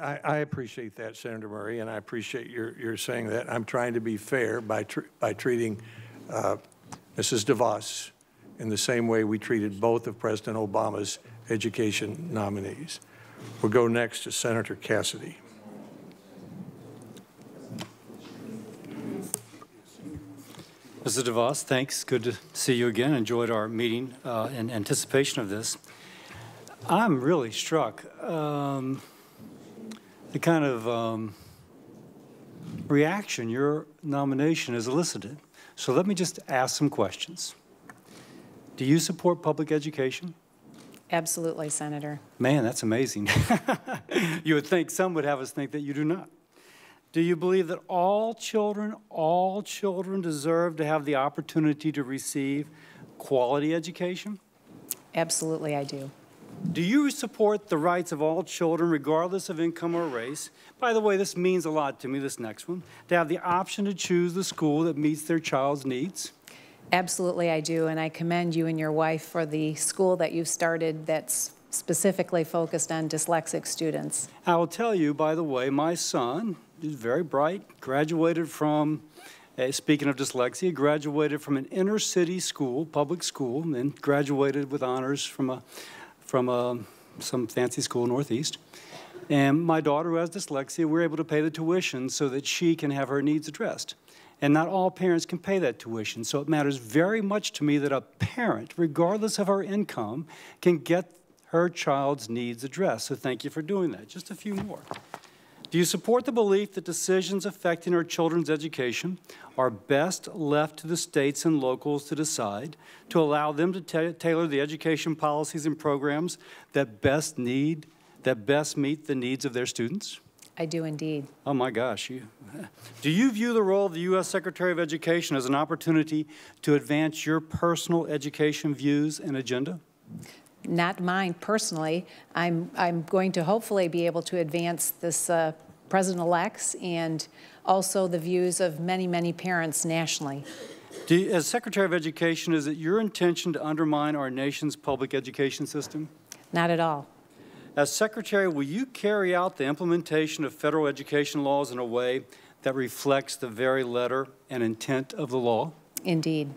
I, I appreciate that, Senator Murray, and I appreciate your, your saying that. I'm trying to be fair by, tr by treating uh, Mrs. DeVos in the same way we treated both of President Obama's education nominees. We'll go next to Senator Cassidy. Mr. DeVos, thanks. Good to see you again. Enjoyed our meeting uh, in anticipation of this. I'm really struck. Um, the kind of um, reaction your nomination has elicited. So let me just ask some questions. Do you support public education? Absolutely, Senator. Man, that's amazing. you would think some would have us think that you do not. Do you believe that all children, all children deserve to have the opportunity to receive quality education? Absolutely, I do. Do you support the rights of all children, regardless of income or race? By the way, this means a lot to me, this next one, to have the option to choose the school that meets their child's needs. Absolutely, I do, and I commend you and your wife for the school that you've started that's specifically focused on dyslexic students. I will tell you, by the way, my son is very bright, graduated from, uh, speaking of dyslexia, graduated from an inner city school, public school, and then graduated with honors from a, from a, some fancy school northeast. And my daughter who has dyslexia, we're able to pay the tuition so that she can have her needs addressed. And not all parents can pay that tuition. So it matters very much to me that a parent, regardless of her income, can get her child's needs addressed. So thank you for doing that. Just a few more. Do you support the belief that decisions affecting our children's education are best left to the states and locals to decide, to allow them to ta tailor the education policies and programs that best need, that best meet the needs of their students? I do indeed. Oh my gosh. You, do you view the role of the U.S. Secretary of Education as an opportunity to advance your personal education views and agenda? Not mine personally. I'm, I'm going to hopefully be able to advance this uh, president-elect's and also the views of many, many parents nationally. You, as Secretary of Education, is it your intention to undermine our nation's public education system? Not at all. As Secretary, will you carry out the implementation of federal education laws in a way that reflects the very letter and intent of the law? Indeed.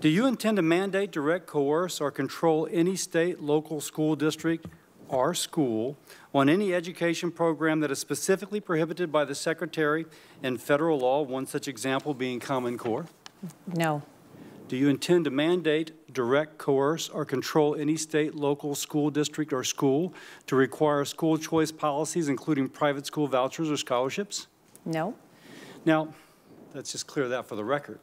Do you intend to mandate, direct, coerce, or control any state, local school district, or school on any education program that is specifically prohibited by the Secretary in federal law, one such example being Common Core? No. Do you intend to mandate, direct, coerce, or control any state, local, school district, or school to require school choice policies, including private school vouchers or scholarships? No. Now, let's just clear that for the record.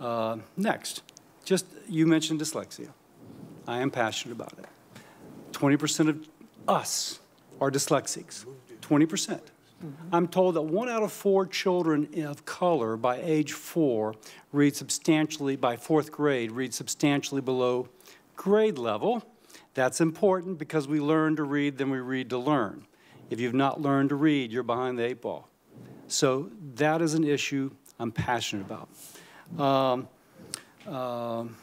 Uh, next, just you mentioned dyslexia. I am passionate about it. 20% of us are dyslexics. 20%. I'm told that one out of four children of color by age four read substantially, by fourth grade, read substantially below grade level. That's important because we learn to read, then we read to learn. If you've not learned to read, you're behind the eight ball. So that is an issue I'm passionate about. Um, um,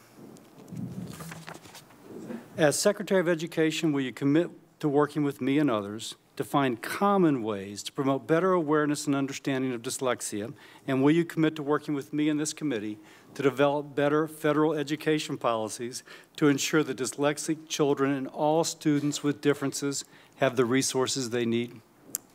as Secretary of Education, will you commit to working with me and others to find common ways to promote better awareness and understanding of dyslexia? And will you commit to working with me and this committee to develop better federal education policies to ensure that dyslexic children and all students with differences have the resources they need?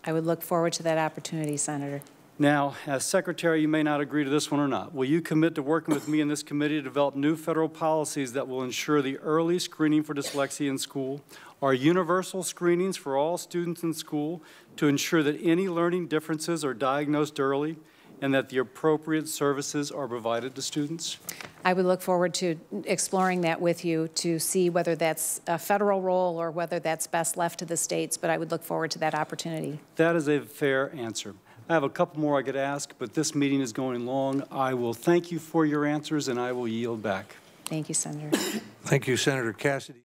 I would look forward to that opportunity, Senator. Now, as Secretary, you may not agree to this one or not. Will you commit to working with me and this committee to develop new federal policies that will ensure the early screening for dyslexia in school are universal screenings for all students in school to ensure that any learning differences are diagnosed early and that the appropriate services are provided to students? I would look forward to exploring that with you to see whether that's a federal role or whether that's best left to the states, but I would look forward to that opportunity. That is a fair answer. I have a couple more I could ask, but this meeting is going long. I will thank you for your answers, and I will yield back. Thank you, Senator. Thank you, Senator Cassidy.